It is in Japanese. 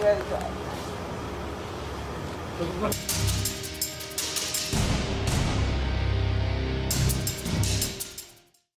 言われた。